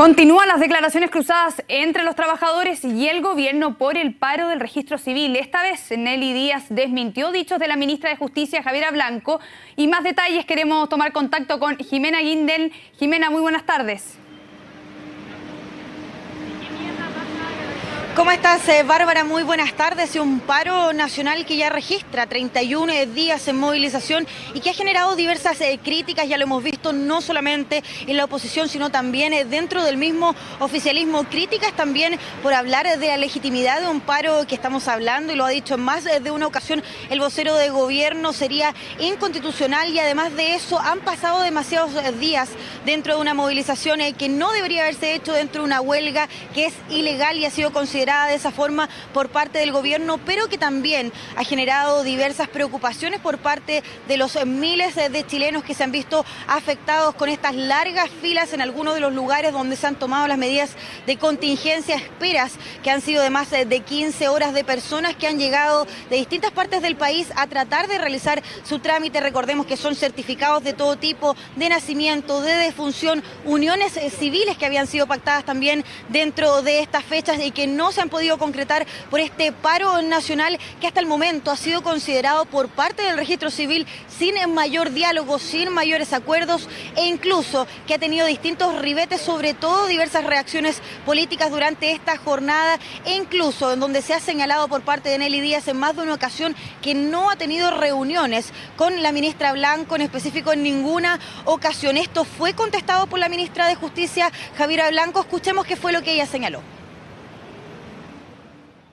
Continúan las declaraciones cruzadas entre los trabajadores y el gobierno por el paro del registro civil. Esta vez Nelly Díaz desmintió dichos de la ministra de Justicia, Javiera Blanco. Y más detalles queremos tomar contacto con Jimena Guindel. Jimena, muy buenas tardes. ¿Cómo estás, eh, Bárbara? Muy buenas tardes. Un paro nacional que ya registra 31 días en movilización y que ha generado diversas eh, críticas, ya lo hemos visto, no solamente en la oposición, sino también eh, dentro del mismo oficialismo. Críticas también por hablar de la legitimidad de un paro que estamos hablando, y lo ha dicho en más de una ocasión el vocero de gobierno, sería inconstitucional y además de eso han pasado demasiados días dentro de una movilización que no debería haberse hecho dentro de una huelga que es ilegal y ha sido considerada de esa forma por parte del gobierno, pero que también ha generado diversas preocupaciones por parte de los miles de chilenos que se han visto afectados con estas largas filas en algunos de los lugares donde se han tomado las medidas de contingencia, esperas que han sido de más de 15 horas de personas que han llegado de distintas partes del país a tratar de realizar su trámite. Recordemos que son certificados de todo tipo, de nacimiento, de defunción, uniones civiles que habían sido pactadas también dentro de estas fechas y que no se han podido concretar por este paro nacional que hasta el momento ha sido considerado por parte del registro civil sin mayor diálogo, sin mayores acuerdos e incluso que ha tenido distintos ribetes, sobre todo diversas reacciones políticas durante esta jornada e incluso en donde se ha señalado por parte de Nelly Díaz en más de una ocasión que no ha tenido reuniones con la ministra Blanco, en específico en ninguna ocasión. Esto fue contestado por la ministra de Justicia, Javiera Blanco. Escuchemos qué fue lo que ella señaló.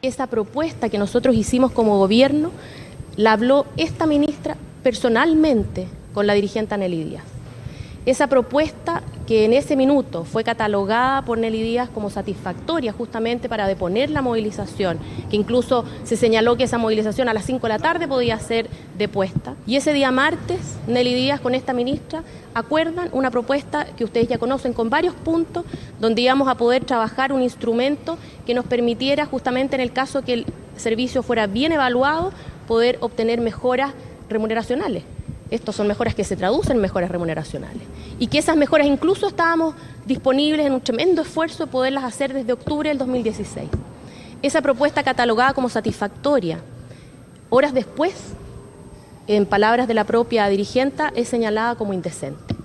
Esa propuesta que nosotros hicimos como gobierno la habló esta ministra personalmente con la dirigente Díaz. Esa propuesta que en ese minuto fue catalogada por Nelly Díaz como satisfactoria justamente para deponer la movilización, que incluso se señaló que esa movilización a las 5 de la tarde podía ser depuesta. Y ese día martes, Nelly Díaz con esta ministra acuerdan una propuesta que ustedes ya conocen con varios puntos, donde íbamos a poder trabajar un instrumento que nos permitiera justamente en el caso que el servicio fuera bien evaluado, poder obtener mejoras remuneracionales. Estas son mejoras que se traducen en mejoras remuneracionales. Y que esas mejoras incluso estábamos disponibles en un tremendo esfuerzo de poderlas hacer desde octubre del 2016. Esa propuesta catalogada como satisfactoria, horas después, en palabras de la propia dirigenta, es señalada como indecente.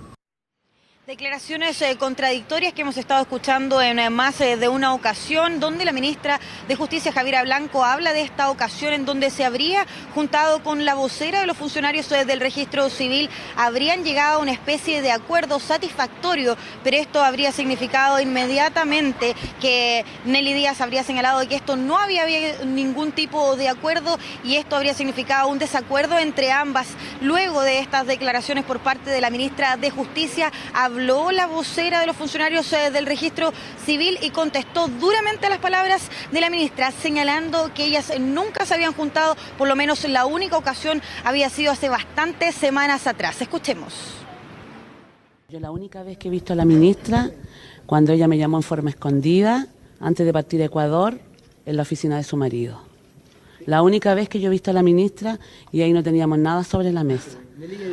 Declaraciones eh, contradictorias que hemos estado escuchando en eh, más eh, de una ocasión, donde la ministra de Justicia, Javiera Blanco, habla de esta ocasión en donde se habría juntado con la vocera de los funcionarios del registro civil, habrían llegado a una especie de acuerdo satisfactorio, pero esto habría significado inmediatamente que Nelly Díaz habría señalado que esto no había, había ningún tipo de acuerdo y esto habría significado un desacuerdo entre ambas. Luego de estas declaraciones por parte de la ministra de Justicia, habló la vocera de los funcionarios eh, del registro civil y contestó duramente a las palabras de la ministra, señalando que ellas nunca se habían juntado, por lo menos la única ocasión había sido hace bastantes semanas atrás. Escuchemos. Yo la única vez que he visto a la ministra, cuando ella me llamó en forma escondida, antes de partir a Ecuador, en la oficina de su marido. La única vez que yo he visto a la ministra y ahí no teníamos nada sobre la mesa.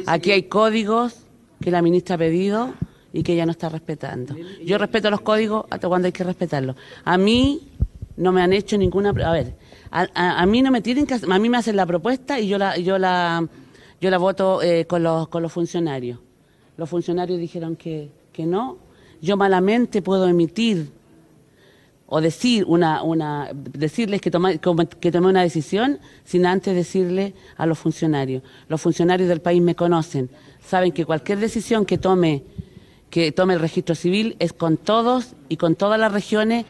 Aquí hay códigos que la ministra ha pedido y que ella no está respetando. Yo respeto los códigos hasta cuando hay que respetarlos. A mí no me han hecho ninguna... A ver, a, mí no me tienen que... A mí me hacen la propuesta y yo la, yo la, yo la voto eh, con, los, con los funcionarios. Los funcionarios dijeron que, que no. Yo malamente puedo emitir o decir una, una, decirles que, toma, que tomé una decisión sin antes decirle a los funcionarios. Los funcionarios del país me conocen, saben que cualquier decisión que tome que tome el registro civil es con todos y con todas las regiones.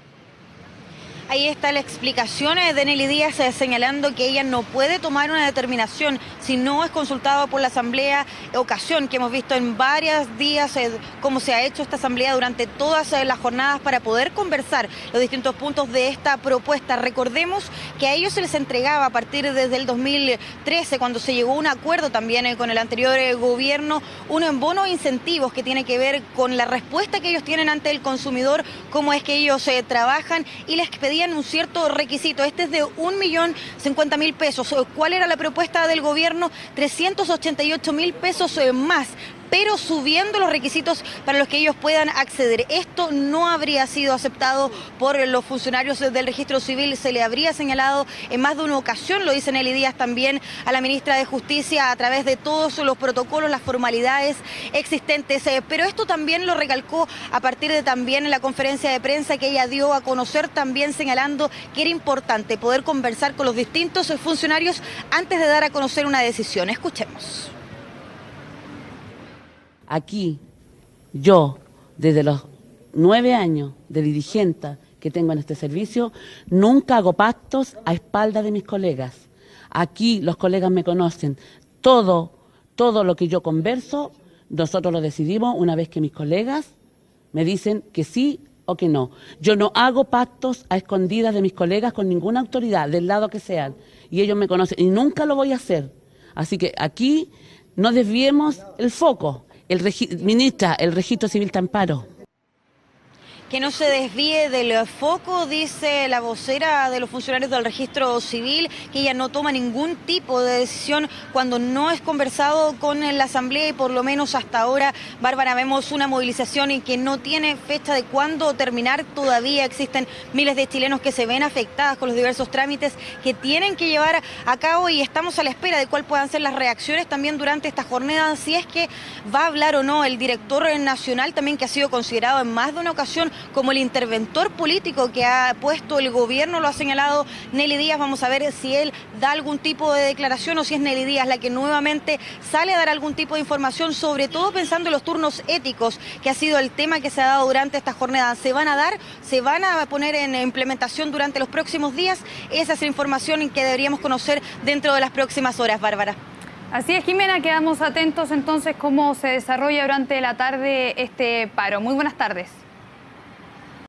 Ahí está la explicación de Nelly Díaz eh, señalando que ella no puede tomar una determinación si no es consultado por la Asamblea, ocasión que hemos visto en varios días eh, cómo se ha hecho esta Asamblea durante todas eh, las jornadas para poder conversar los distintos puntos de esta propuesta. Recordemos que a ellos se les entregaba a partir desde el 2013, cuando se llegó a un acuerdo también con el anterior gobierno, un bono de incentivos que tiene que ver con la respuesta que ellos tienen ante el consumidor, cómo es que ellos trabajan y les pedían un cierto requisito. Este es de un millón cincuenta mil pesos. ¿Cuál era la propuesta del gobierno? 388 mil pesos eh, más pero subiendo los requisitos para los que ellos puedan acceder. Esto no habría sido aceptado por los funcionarios del registro civil, se le habría señalado en más de una ocasión, lo dice Nelly Díaz también a la ministra de Justicia a través de todos los protocolos, las formalidades existentes, eh, pero esto también lo recalcó a partir de también en la conferencia de prensa que ella dio a conocer, también señalando que era importante poder conversar con los distintos funcionarios antes de dar a conocer una decisión. Escuchemos. Aquí, yo, desde los nueve años de dirigente que tengo en este servicio, nunca hago pactos a espaldas de mis colegas. Aquí los colegas me conocen. Todo, todo lo que yo converso, nosotros lo decidimos una vez que mis colegas me dicen que sí o que no. Yo no hago pactos a escondidas de mis colegas con ninguna autoridad, del lado que sean. Y ellos me conocen y nunca lo voy a hacer. Así que aquí no desviemos el foco. El ministra, el registro civil está en paro que no se desvíe del foco, dice la vocera de los funcionarios del registro civil, que ella no toma ningún tipo de decisión cuando no es conversado con la Asamblea y por lo menos hasta ahora, Bárbara, vemos una movilización y que no tiene fecha de cuándo terminar. Todavía existen miles de chilenos que se ven afectadas con los diversos trámites que tienen que llevar a cabo y estamos a la espera de cuál puedan ser las reacciones también durante esta jornada, si es que va a hablar o no el director nacional también que ha sido considerado en más de una ocasión como el interventor político que ha puesto el gobierno, lo ha señalado Nelly Díaz. Vamos a ver si él da algún tipo de declaración o si es Nelly Díaz la que nuevamente sale a dar algún tipo de información, sobre todo pensando en los turnos éticos, que ha sido el tema que se ha dado durante esta jornada. ¿Se van a dar? ¿Se van a poner en implementación durante los próximos días? Esa es la información que deberíamos conocer dentro de las próximas horas, Bárbara. Así es, Jimena, quedamos atentos entonces cómo se desarrolla durante la tarde este paro. Muy buenas tardes.